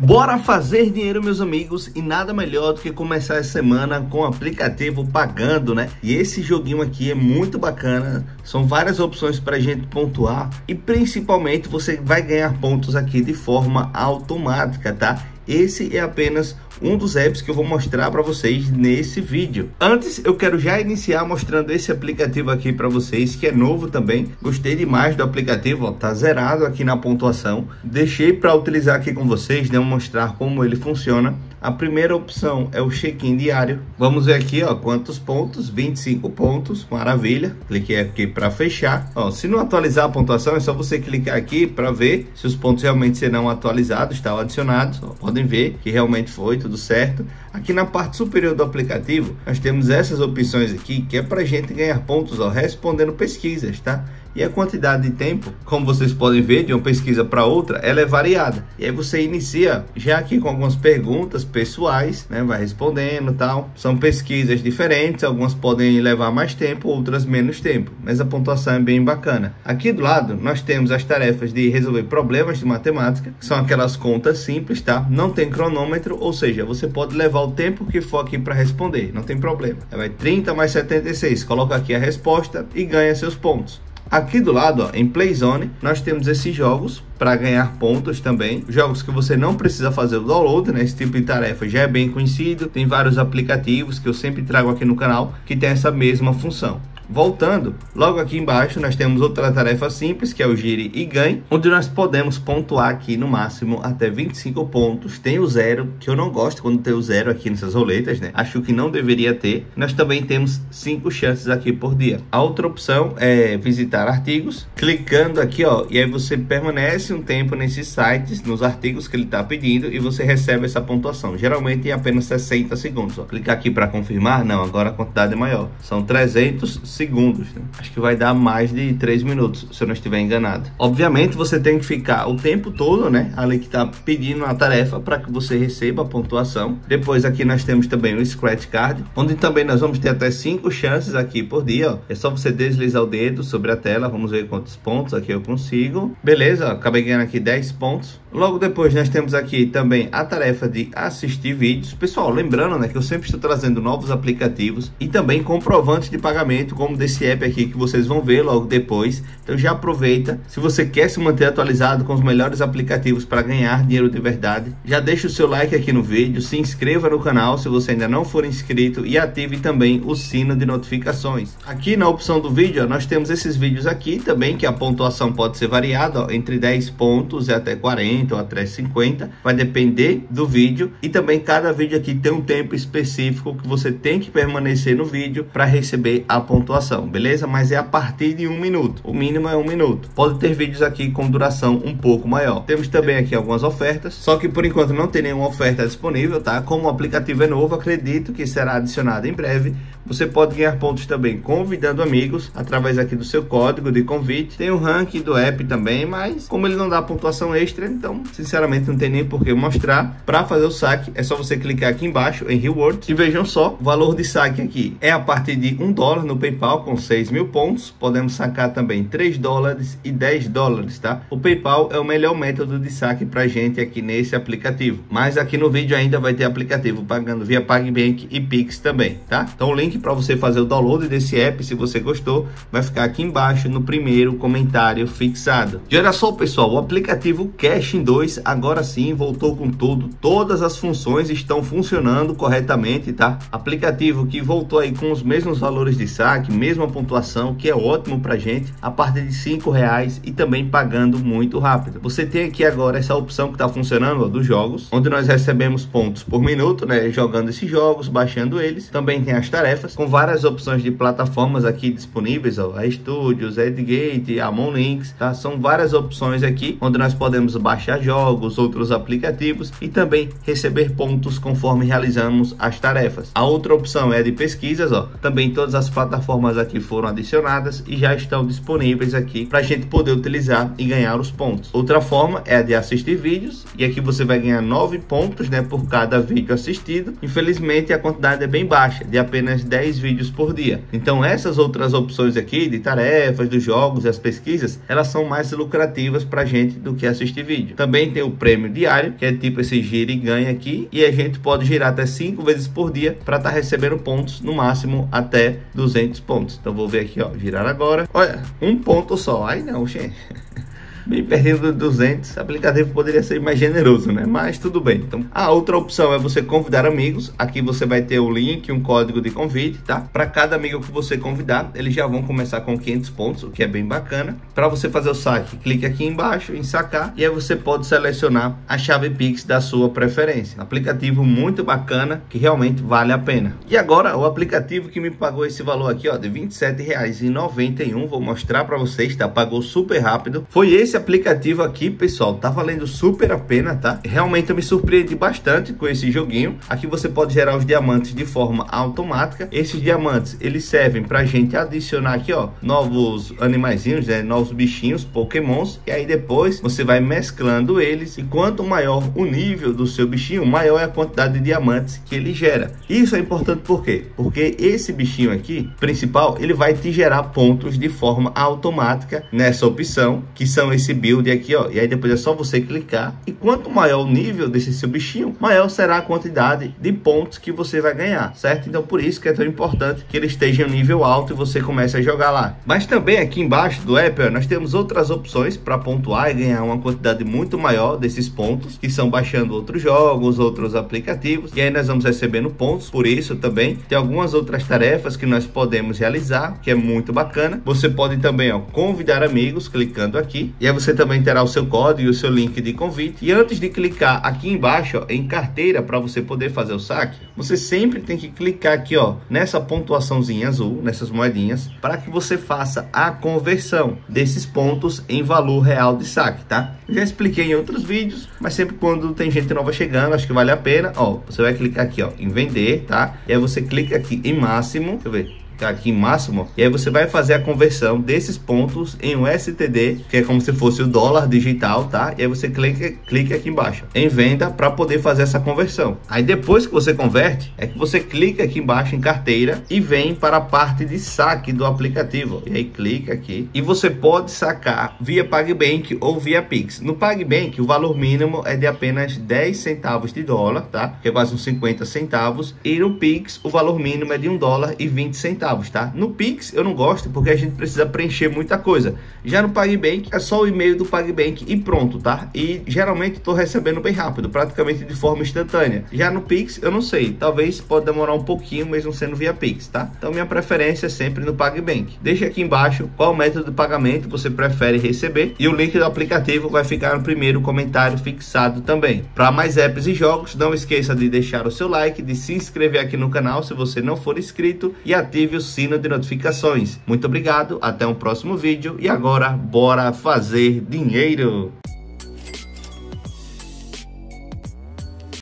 Bora fazer dinheiro, meus amigos, e nada melhor do que começar a semana com o aplicativo pagando, né? E esse joguinho aqui é muito bacana, são várias opções para gente pontuar e principalmente você vai ganhar pontos aqui de forma automática, tá? Esse é apenas um dos apps que eu vou mostrar para vocês nesse vídeo. Antes, eu quero já iniciar mostrando esse aplicativo aqui para vocês, que é novo também. Gostei demais do aplicativo, ó, tá zerado aqui na pontuação. Deixei para utilizar aqui com vocês, né, mostrar como ele funciona. A primeira opção é o check-in diário. Vamos ver aqui, ó, quantos pontos? 25 pontos, maravilha. Cliquei aqui para fechar. Ó, se não atualizar a pontuação, é só você clicar aqui para ver se os pontos realmente serão atualizados, estão adicionados. Ó, podem ver que realmente foi tudo certo. Aqui na parte superior do aplicativo, nós temos essas opções aqui, que é para gente ganhar pontos ó, respondendo pesquisas, tá? E a quantidade de tempo, como vocês podem ver, de uma pesquisa para outra, ela é variada. E aí você inicia já aqui com algumas perguntas pessoais, né? Vai respondendo tal. São pesquisas diferentes, algumas podem levar mais tempo, outras menos tempo. Mas a pontuação é bem bacana. Aqui do lado, nós temos as tarefas de resolver problemas de matemática, que são aquelas contas simples, tá? Não tem cronômetro, ou seja, você pode levar o tempo que for aqui para responder, não tem problema. Vai 30 mais 76, coloca aqui a resposta e ganha seus pontos. Aqui do lado, ó, em Playzone, nós temos esses jogos para ganhar pontos também. Jogos que você não precisa fazer o download, né? Esse tipo de tarefa já é bem conhecido. Tem vários aplicativos que eu sempre trago aqui no canal que tem essa mesma função. Voltando, logo aqui embaixo nós temos outra tarefa simples, que é o gire e ganhe, onde nós podemos pontuar aqui no máximo até 25 pontos. Tem o zero, que eu não gosto quando tem o zero aqui nessas roletas, né? Acho que não deveria ter. Nós também temos cinco chances aqui por dia. A outra opção é visitar artigos, clicando aqui, ó, e aí você permanece um tempo nesses sites, nos artigos que ele está pedindo e você recebe essa pontuação. Geralmente em apenas 60 segundos. Ó. Clicar aqui para confirmar, não, agora a quantidade é maior. São 300 segundos. Né? Acho que vai dar mais de 3 minutos, se eu não estiver enganado. Obviamente, você tem que ficar o tempo todo, né? Ali que está pedindo a tarefa para que você receba a pontuação. Depois aqui nós temos também o Scratch Card, onde também nós vamos ter até 5 chances aqui por dia. Ó. É só você deslizar o dedo sobre a tela. Vamos ver quantos pontos aqui eu consigo. Beleza, ó, acabei ganhando aqui 10 pontos. Logo depois nós temos aqui também a tarefa de assistir vídeos. Pessoal, lembrando né, que eu sempre estou trazendo novos aplicativos e também comprovantes de pagamento, como desse app aqui que vocês vão ver logo depois. Então já aproveita. Se você quer se manter atualizado com os melhores aplicativos para ganhar dinheiro de verdade, já deixa o seu like aqui no vídeo, se inscreva no canal se você ainda não for inscrito e ative também o sino de notificações. Aqui na opção do vídeo, nós temos esses vídeos aqui também, que a pontuação pode ser variada, ó, entre 10 pontos e até 40 40 ou até 50, vai depender do vídeo e também cada vídeo aqui tem um tempo específico que você tem que permanecer no vídeo para receber a pontuação, beleza? Mas é a partir de um minuto, o mínimo é um minuto. Pode ter vídeos aqui com duração um pouco maior. Temos também aqui algumas ofertas, só que por enquanto não tem nenhuma oferta disponível, tá? Como o aplicativo é novo, acredito que será adicionado em breve. Você pode ganhar pontos também convidando amigos através aqui do seu código de convite. Tem o ranking do app também, mas como ele não dá pontuação extra, então sinceramente, não tem nem por que mostrar. Para fazer o saque, é só você clicar aqui embaixo em Rewards e vejam só, o valor de saque aqui é a partir de 1 dólar no PayPal com 6 mil pontos. Podemos sacar também 3 dólares e 10 dólares, tá? O PayPal é o melhor método de saque para gente aqui nesse aplicativo. Mas aqui no vídeo ainda vai ter aplicativo pagando via PagBank e Pix também, tá? Então o link para você fazer o download desse app, se você gostou, vai ficar aqui embaixo no primeiro comentário fixado. E olha só, pessoal, o aplicativo Cash 2 agora sim voltou com tudo, todas as funções estão funcionando corretamente, tá? Aplicativo que voltou aí com os mesmos valores de saque, mesma pontuação, que é ótimo pra gente, a partir de cinco reais e também pagando muito rápido. Você tem aqui agora essa opção que está funcionando ó, dos jogos, onde nós recebemos pontos por minuto, né? Jogando esses jogos, baixando eles. Também tem as tarefas com várias opções de plataformas aqui disponíveis, ó, a Studios, Edgate, a Monlinks, tá? São várias opções aqui onde nós podemos baixar jogos, outros aplicativos e também receber pontos conforme realizamos as tarefas. A outra opção é de pesquisas, ó. Também todas as plataformas plataformas aqui foram adicionadas e já estão disponíveis aqui para a gente poder utilizar e ganhar os pontos. Outra forma é a de assistir vídeos e aqui você vai ganhar 9 pontos né, por cada vídeo assistido. Infelizmente a quantidade é bem baixa, de apenas 10 vídeos por dia. Então essas outras opções aqui de tarefas, dos jogos e as pesquisas, elas são mais lucrativas para a gente do que assistir vídeo. Também tem o prêmio diário, que é tipo esse gira e ganha aqui e a gente pode girar até 5 vezes por dia para estar tá recebendo pontos, no máximo até 200 pontos. Então vou ver aqui, ó, girar agora. Olha, um ponto só. Ai não, gente. Bem pertinho do 200. O aplicativo poderia ser mais generoso, né? Mas tudo bem. Então, a outra opção é você convidar amigos. Aqui você vai ter o link, um código de convite, tá? Para cada amigo que você convidar, eles já vão começar com 500 pontos, o que é bem bacana. Para você fazer o saque, clique aqui embaixo em sacar e aí você pode selecionar a chave Pix da sua preferência. aplicativo muito bacana que realmente vale a pena. E agora o aplicativo que me pagou esse valor aqui, ó, de R$ 27,91, vou mostrar para vocês, tá? Pagou super rápido. Foi esse aplicativo aqui, pessoal, tá valendo super a pena, tá? Realmente eu me surpreendi bastante com esse joguinho. Aqui você pode gerar os diamantes de forma automática. Esses diamantes, eles servem pra gente adicionar aqui, ó, novos animaizinhos, né? Novos bichinhos, pokémons. E aí depois você vai mesclando eles. E quanto maior o nível do seu bichinho, maior é a quantidade de diamantes que ele gera. Isso é importante por quê? Porque esse bichinho aqui, principal, ele vai te gerar pontos de forma automática nessa opção, que são esses esse build aqui, ó. E aí depois é só você clicar. E quanto maior o nível desse seu bichinho, maior será a quantidade de pontos que você vai ganhar, certo? Então por isso que é tão importante que ele esteja em nível alto e você comece a jogar lá. Mas também aqui embaixo do app, ó, nós temos outras opções para pontuar e ganhar uma quantidade muito maior desses pontos, que são baixando outros jogos, outros aplicativos. E aí nós vamos recebendo pontos. Por isso também tem algumas outras tarefas que nós podemos realizar, que é muito bacana. Você pode também, ó, convidar amigos clicando aqui. E aí você também terá o seu código e o seu link de convite. E antes de clicar aqui embaixo ó, em carteira para você poder fazer o saque, você sempre tem que clicar aqui ó, nessa pontuaçãozinha azul, nessas moedinhas, para que você faça a conversão desses pontos em valor real de saque, tá? Já expliquei em outros vídeos, mas sempre quando tem gente nova chegando, acho que vale a pena. Ó, você vai clicar aqui ó, em vender, tá? E aí você clica aqui em máximo, deixa eu ver, aqui em máximo, e aí você vai fazer a conversão desses pontos em um STD, que é como se fosse o dólar digital, tá? E aí você clica, clica aqui embaixo em venda para poder fazer essa conversão. Aí depois que você converte, é que você clica aqui embaixo em carteira e vem para a parte de saque do aplicativo. E aí clica aqui e você pode sacar via PagBank ou via Pix. No PagBank, o valor mínimo é de apenas 10 centavos de dólar, tá? Que é quase uns 50 centavos. E no Pix, o valor mínimo é de 1 dólar e 20 centavos centavos, tá? No Pix eu não gosto porque a gente precisa preencher muita coisa. Já no PagBank é só o e-mail do PagBank e pronto, tá? E geralmente estou recebendo bem rápido, praticamente de forma instantânea. Já no Pix eu não sei, talvez pode demorar um pouquinho mesmo sendo via Pix, tá? Então minha preferência é sempre no PagBank. Deixa aqui embaixo qual método de pagamento você prefere receber e o link do aplicativo vai ficar no primeiro comentário fixado também. Para mais apps e jogos, não esqueça de deixar o seu like, de se inscrever aqui no canal se você não for inscrito e ative o sino de notificações. Muito obrigado, até um próximo vídeo e agora bora fazer dinheiro!